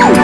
Oh!